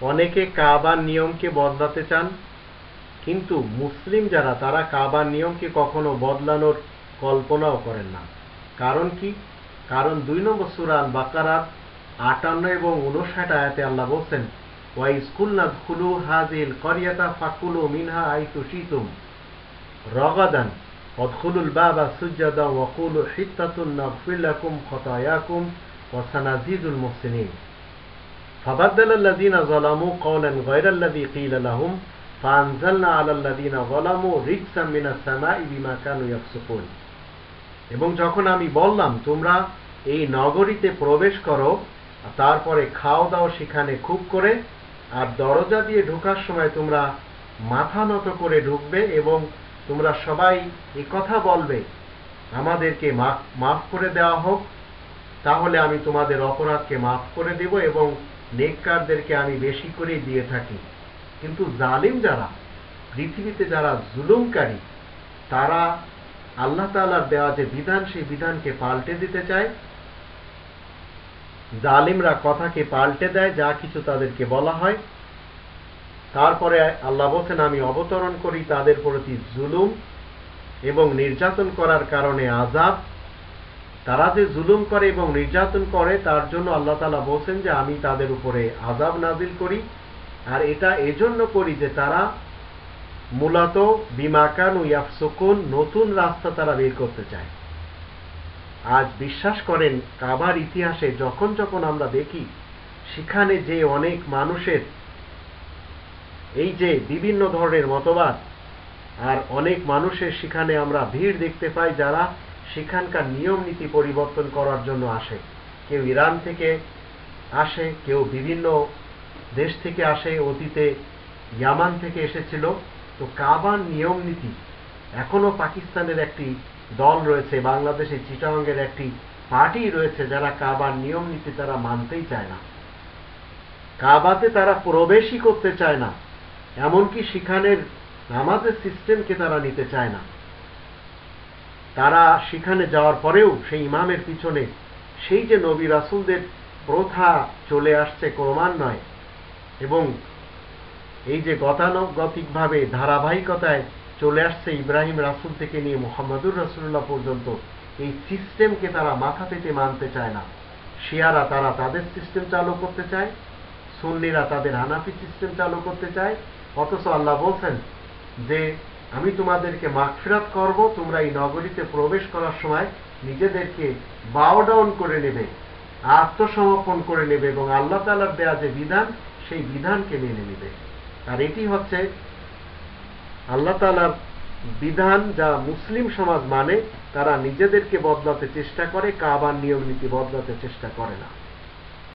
অনেকে কাবার নিয়মকে বদলাতে চান, কিন্তু মুসলিম যারা, তারা কাবার নিয়মকে কখনো বদলানোর কল্পনাও করেন না। কারণ কি? কারণ দুই নম্বর সুরান বাকারার আটান্ন এবং উনষাট আয়াতে আল্লাহ বলছেন ওয়াইস্কুলনা খুলু হাজিল করিয়াতা ফাকুলু মিনহা আই তুষিতুম রগাদান অদখুলুল বাবা সুজাদা ওয়াকুলু হিত্তাতুন নাগফির লাকুম খতায়াকুম ওয়াসানাজিদুল মুহসিনিন فبدل الذين ظلموا قولا غير الذي قيل لهم فأنزلنا على الذين ظلموا رجسا من السماء بما كانوا يفسقون এবং যখন আমি বললাম তোমরা এই নগরীতে প্রবেশ করো তারপরে খাও দাও সেখানে খুব করে আর দরজা দিয়ে ঢোকার সময় তোমরা মাথা নত করে ঢুকবে এবং তোমরা সবাই এ কথা বলবে, আমাদেরকে মাফ করে দেওয়া হোক, তাহলে আমি তোমাদের অপরাধকে মাফ করে দেব এবং নেককারদেরকে আমি বেশি করে দিয়ে থাকি। কিন্তু জালিম যারা, পৃথিবীতে যারা জুলুমকারী, তারা আল্লাহ তালার দেওয়া যে বিধান, সেই বিধানকে পাল্টে দিতে চায়। জালিমরা কথাকে পাল্টে দেয়, যা কিছু তাদেরকে বলা হয়। তারপরে আল্লাহ বলছেন, আমি অবতরণ করি তাদের প্রতি জুলুম এবং নির্যাতন করার কারণে আজাব তারা যে জুলুম করে এবং নির্যাতন করে, তার জন্য আল্লাহ তালা বলছেন যে, আমি তাদের উপরে আজাব নাজিল করি। আর এটা এজন্য করি যে, তারা মূলত বিমাকান ও ইয়াফসুকুন, নতুন রাস্তা তারা বের করতে চায়। আজ বিশ্বাস করেন, কাবার ইতিহাসে যখন যখন আমরা দেখি, সেখানে যে অনেক মানুষের এই যে বিভিন্ন ধরনের মতবাদ, আর অনেক মানুষের সেখানে আমরা ভিড় দেখতে পাই যারা সেখানকার নিয়ম নীতি পরিবর্তন করার জন্য আসে। কেউ ইরান থেকে আসে, কেউ বিভিন্ন দেশ থেকে আসে, অতীতে ইয়ামান থেকে এসেছিল। তো কাবার নিয়ম নীতি, এখনও পাকিস্তানের একটি দল রয়েছে বাংলাদেশে চিটাঙ্গের একটি পার্টি রয়েছে যারা কাবার নিয়ম নীতি তারা মানতেই চায় না। কাবাতে তারা প্রবেশই করতে চায় না। এমনকি সেখানের নামাজের সিস্টেমকে তারা নিতে চায় না। তারা সেখানে যাওয়ার পরেও সেই ইমামের পিছনে সেই যে নবী রাসুলদের প্রথা চলে আসছে ক্রমান্বয়ে এবং এই যে গতানুগতিকভাবে ধারাবাহিকতায় চলে আসছে ইব্রাহিম রাসুল থেকে নিয়ে মোহাম্মদুর রাসুল্লাহ পর্যন্ত, এই সিস্টেমকে তারা মাথা পেতে মানতে চায় না। শিয়ারা তারা তাদের সিস্টেম চালু করতে চায়, সুন্নিরা তাদের হানাফি সিস্টেম চালু করতে চায় অথচ আল্লাহ বলছেন যে, আমি তোমাদেরকে মাগফিরাত করব, তোমরা এই নগরীতে প্রবেশ করার সময় নিজেদেরকে বাও ডাউন করে নেবে, আত্মসমর্পণ করে নেবে এবং আল্লাহ তালার দেয়া যে বিধান, সেই বিধানকে মেনে নেবে। আর এটি হচ্ছে আল্লাহ তালার বিধান যা মুসলিম সমাজ মানে তারা নিজেদেরকে বদলাতে চেষ্টা করে, কাবার নিয়ম নীতি বদলাতে চেষ্টা করে না।